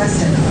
question.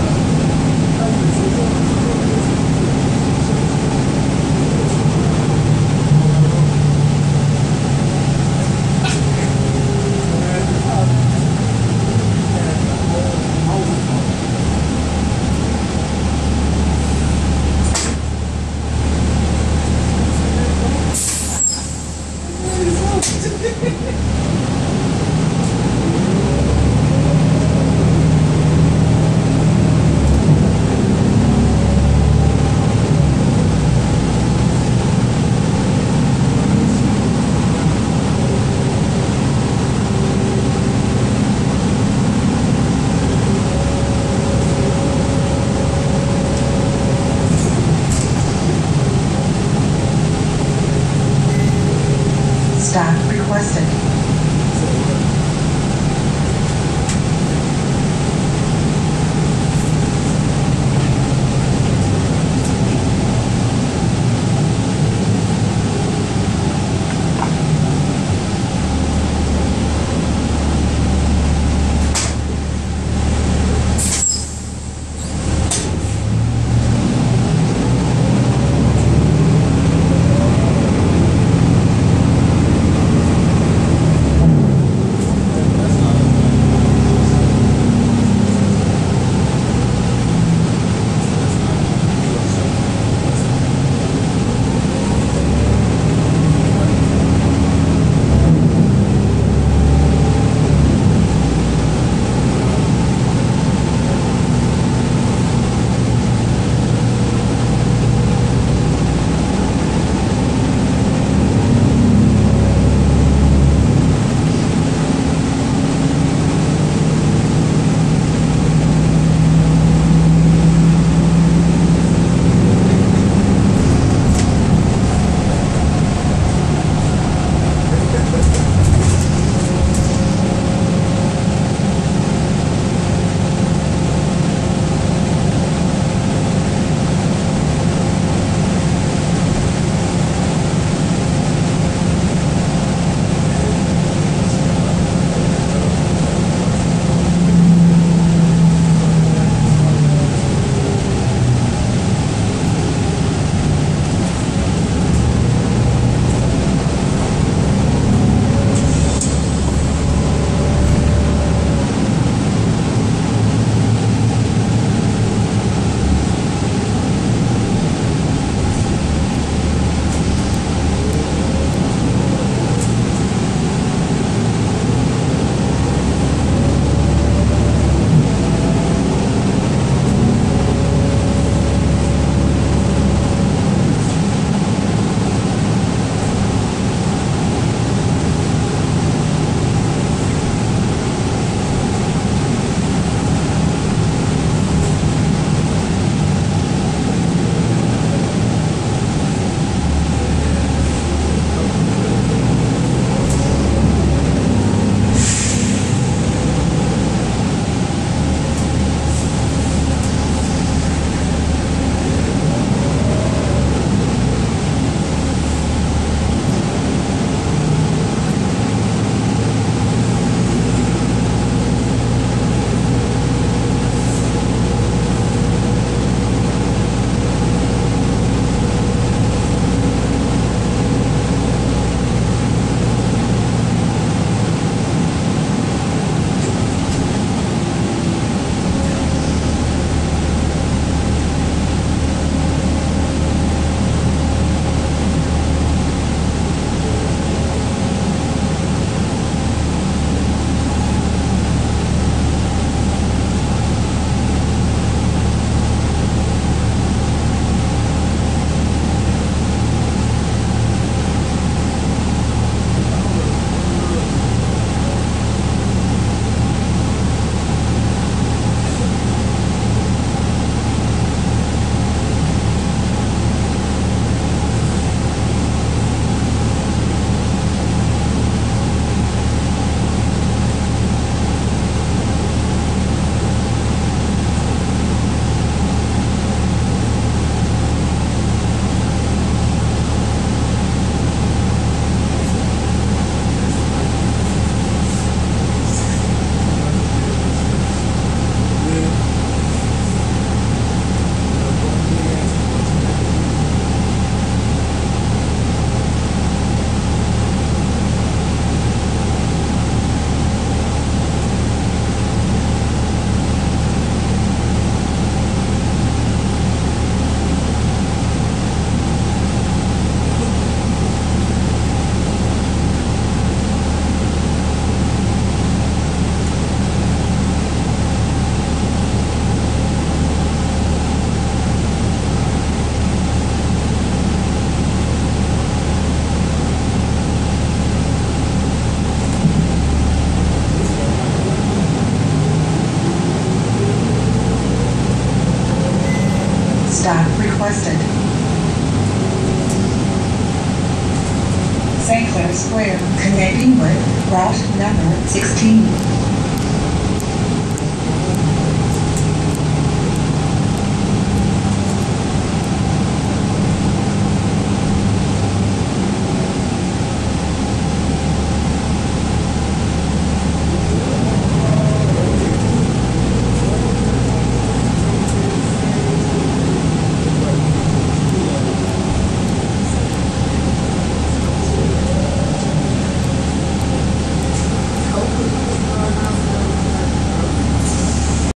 Square, connecting with route number 16.